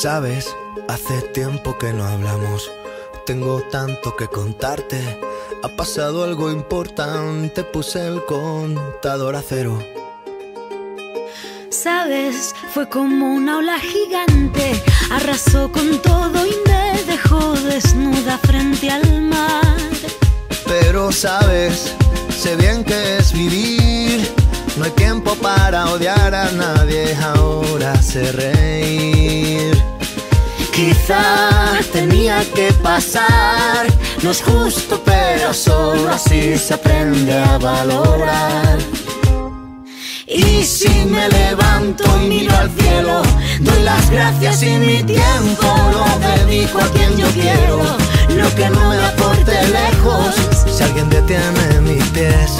Sabes, hace tiempo que no hablamos. Tengo tanto que contarte. Ha pasado algo importante, puse el contador a cero. Sabes, fue como una ola gigante, arrasó con todo y me dejó desnuda frente al mar. Pero sabes, sé bien que es vivir. No hay tiempo para odiar a nadie, ahora sé reír. Quizás tenía que pasar, no es justo, pero solo así se aprende a valorar. Y si me levanto y miro al cielo, doy las gracias y mi tiempo lo dedico a quien yo quiero. Lo que no me aporte lejos, si alguien detiene mis pies,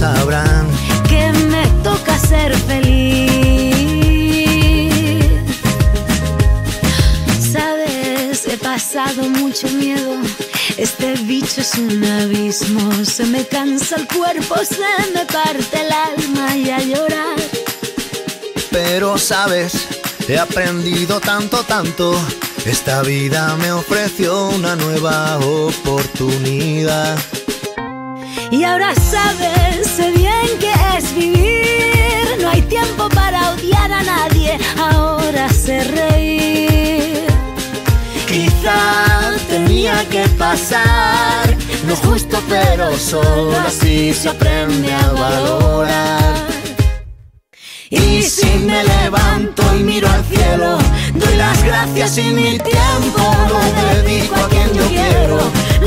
sabrán que me toca ser feliz. Sabes, he pasado mucho miedo. Este bicho es un abismo. Se me cansa el cuerpo, se me parte el alma y a llorar. Pero sabes, he aprendido tanto, tanto. Esta vida me ofreció una nueva oportunidad. Y ahora sabes, sé bien que es vivir. No hay tiempo para odiar a nadie, ahora sé reír. Quizá tenía que pasar, no justo, pero solo así se aprende a valorar. Y si me levanto y miro al cielo, doy las gracias y mi tiempo lo dedico a quien yo quiero.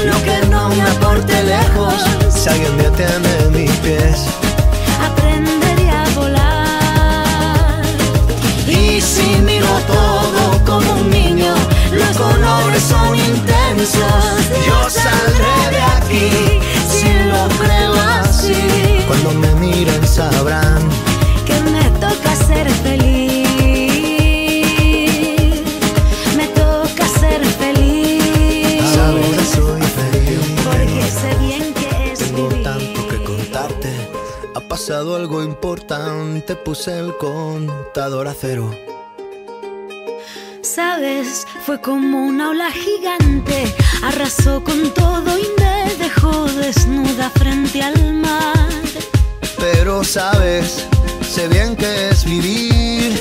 Lo que no me aporte lejos, si alguien detiene mis pies, aprendería a volar. Y si miro todo como un niño, los colores son intensos. Yo Ha pasado algo importante, puse el contador a cero. Sabes, fue como una ola gigante, arrasó con todo y me dejó desnuda frente al mar. Pero sabes, sé bien que es vivir.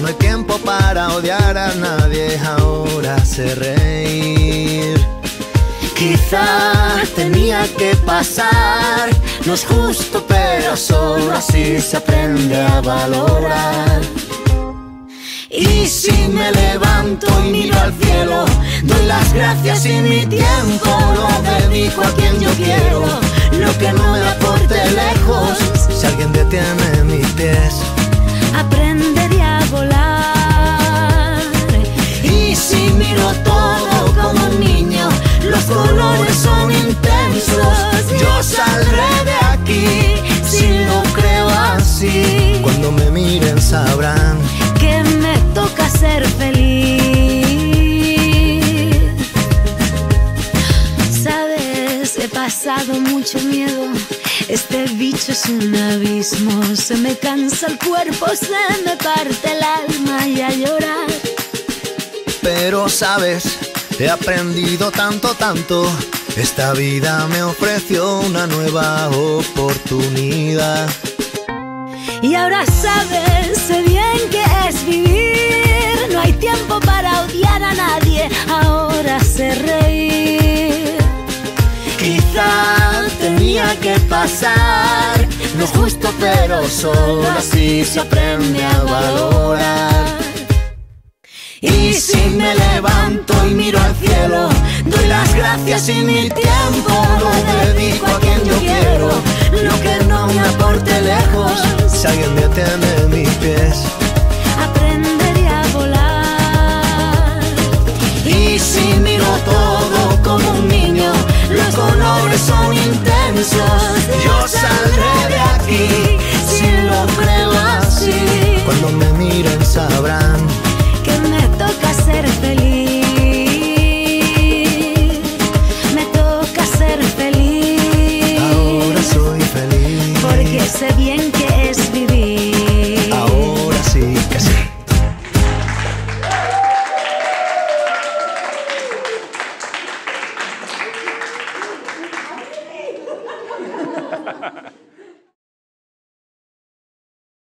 No hay tiempo para odiar a nadie, ahora sé reír. Quizá tenía que pasar, no es justo, pero solo así se aprende a valorar. Y si me levanto y miro al cielo, doy las gracias y mi tiempo lo dedico a quien Este bicho es un abismo. Se me cansa el cuerpo, se me parte el alma y a llorar. Pero sabes, he aprendido tanto, tanto. Esta vida me ofreció una nueva oportunidad. Y ahora sabes, sé bien que es que pasar, no es justo, pero solo así se aprende a valorar. Y si me levanto y miro al cielo, doy las gracias y mi tiempo lo dedico a quien yo quiero. Lo que no me aporte lejos, si alguien detiene mis pies. Aprendería